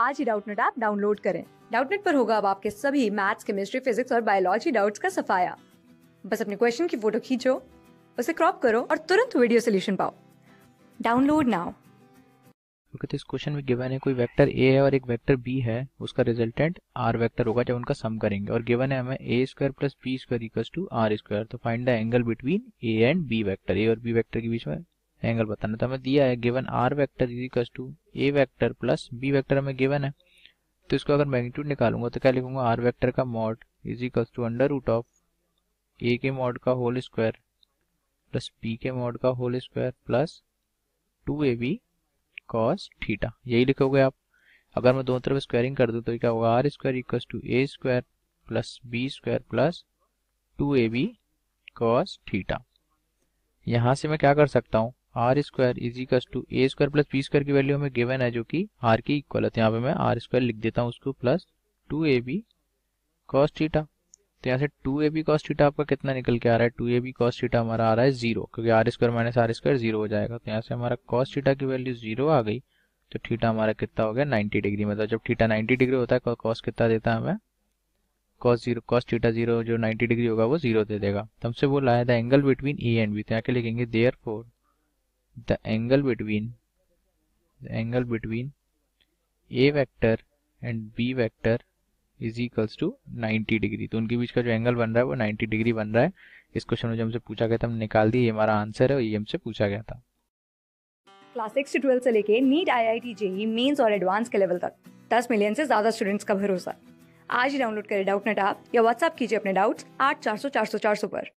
आज ही Doubtnut app download करें। डाउटनेट पर होगा अब आपके सभी मैथ्स केमिस्ट्री फिजिक्स और बायोलॉजी डाउट्स का सफाया। बस अपने क्वेश्चन की फ़ोटो खींचो, उसे क्रॉप करो और तुरंत वीडियो सोल्यूशन पाओ। डाउनलोड नाउ क्योंकि तो इस क्वेश्चन में गिवन है कोई वेक्टर ए है और एक वेक्टर बी है, उसका रिजल्टेंट आर वेक्टर होगा जब उनका सम करेंगे। और गिवन है हमें A square plus B square equals to R square तो find the angle between A and B vector A और बी वेक्टर के बीच में एंगल बताना तो हमें दिया है given R vector is equals to A vector plus B vector हमें गिवन है। तो इसको अगर मैग्नीट्यूड निकालूँगा तो क्या लिखूँगा? आर वेक्टर का mod is equals to under root of A के मॉड का होल स्क्वायर प्लस बी के मॉड का whole square plus two A B cos theta यही लिखोगे आप। अगर मैं दोनों तरफ़ स्क्वायरिंग कर दूँ तो क्या होगा? R square equal to A square plus B square plus two A B cos theta यहाँ से मैं क्या कर सकता हूँ? R square is two A square plus B square की वैल्यू हमें गिवन है जो कि आर की इक्वल है। तो यहाँ पे मैं आर स्क्वायर लिख देता हूँ उसको plus two A B cos theta तो यहाँ से two A B cos theta आपका कितना निकल के आ रहा है? Two A B cos theta हमारा आ रहा है ज़ीरो क्योंकि R square minus R square zero हो जाएगा। तो यहाँ से हमारा कॉस थीटा की वैल्यू ज़ीरो आ गई। तो थीटा हमारा कितना हो गया? 90 डिग्री मतलब जब थीटा 90 डिग्री होता है कॉस कितना देता है हमें? Cos zero cos theta zero जो 90 डिग्री होगा, वो ज़ीरो दे देगा। तो हमसे बोला है the angle between A and B तो यहाँ के लिखेंगे therefore the angle between the angle between A vector and B vector is equals to 90 degree तो उनके बीच का जो एंगल बन रहा है वो 90 डिग्री बन रहा है। इस क्वेश्चन में जो हमसे पूछा गया था, हमने निकाल दिया, ये हमारा आंसर है और ये हमसे पूछा गया था। क्लास सिक्स से ट्वेल्थ से लेके NEET I I T JEE mains और एडवांस के लेवल तक। दस मिलियन से ज़्यादा स्टूडेंट्स का भरोसा। आज ही डाउनलोड करें डाउटनेट ऐप या व्हाट्सएप कीजिए अपने डाउट्स आठ चार सौ चार सौ चार सौ पर।